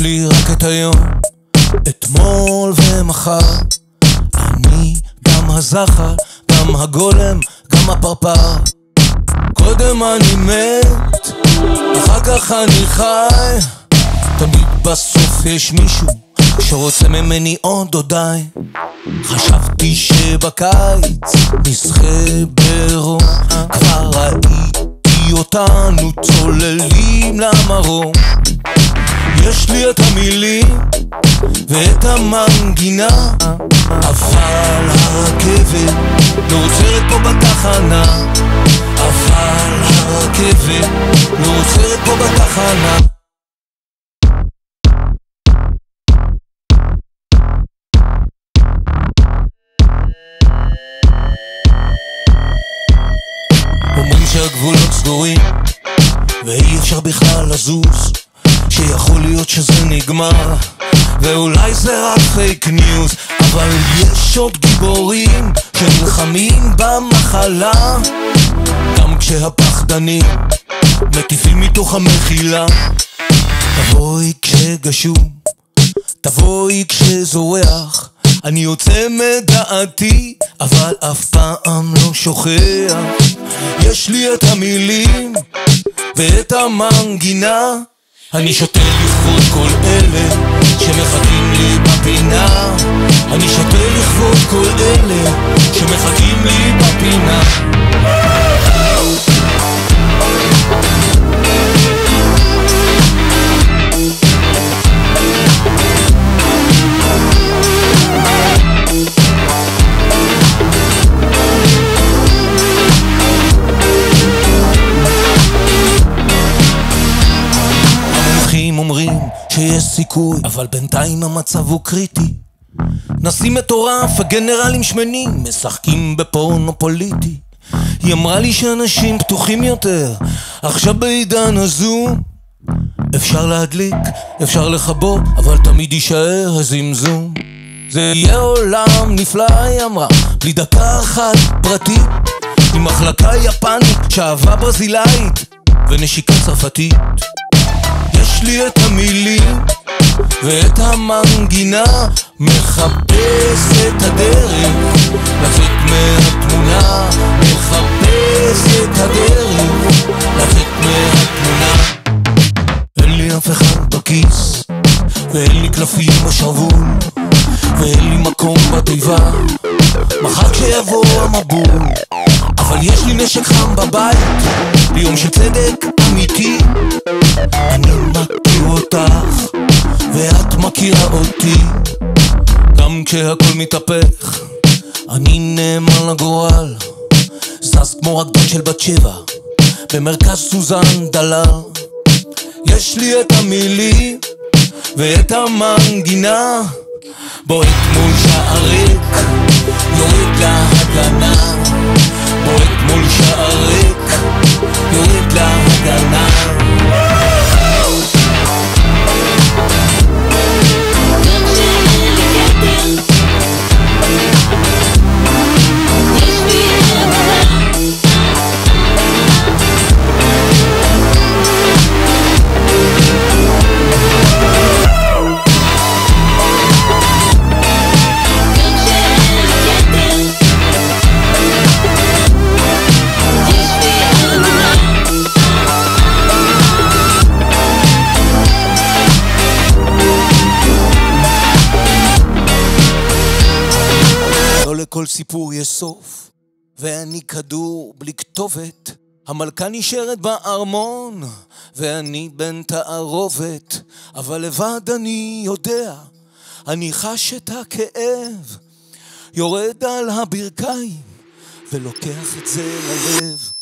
לי רק את היום, אתמול ומחר. אני גם הזחל, גם הגולם, גם הפרפר. קודם אני מת, אחר כך אני חי. תמיד בסוף יש מישהו שרוצה ממני עוד או די. חשבתי שבקיץ נשחה ברום, כבר ראיתי אותנו צוללים למרום. יש לי את המילים ואת המנגינה, אבל הרכבת לא עוצרת פה בתחנה. אבל הרכבת לא עוצרת פה בתחנה. אומרים שהגבולות סגורים ואי אפשר בכלל לזוז שיכול להיות שזה נגמר ואולי זה רק פייק ניוז אבל יש עוד גיבורים שנלחמים במחלה גם כשהפחדנים מטיפים מתוך המחילה תבואי כשגשום תבואי כשזורח אני יוצא מדעתי, אבל אף פעם לא שוכח. יש לי את המילים ואת המנגינה. אני שותה לכבוד כל אלה שמחכים לי בפינה. אני שותה לכבוד כל אלה שמחכים לי בפינה. שיש סיכוי, אבל בינתיים המצב הוא קריטי. נשיא מטורף וגנרלים שמנים משחקים בפורנו פוליטי. היא אמרה לי שאנשים פתוחים יותר, עכשיו בעידן הזום אפשר להדליק, אפשר לכבות, אבל תמיד יישאר הזמזום. זה יהיה עולם נפלא, היא אמרה, בלי דקה אחת פרטית, עם מחלקה יפנית, שאהבה ברזילאית ונשיקה צרפתית. יש לי את המילים ואת המנגינה מחפש את הדרך לצאת מהתמונה מחפש את הדרך לצאת מהתמונה. אין לי אף אחד בכיס ואין לי קלפים בשרוול ואין לי מקום בתיבה. מחר כשיבוא המבול אבל יש לי נשק חם בבית ביום של צדק אמיתי. אני מכירה אותי גם כשהכל מתהפך. אני נאמן לגורל זז כמו רקדן של בת שבע במרכז סוזן דלל. יש לי את המילים ואת המנגינה. בועט מול שער ריק יורד להגנה. בועט מול שער ריק לכל סיפור יש סוף, ואני כדור בלי כתובת. המלכה נשארת בארמון, ואני בן תערובת, אבל לבד אני יודע, אני חש את הכאב, יורד על הברכיים, ולוקח את זה ללב.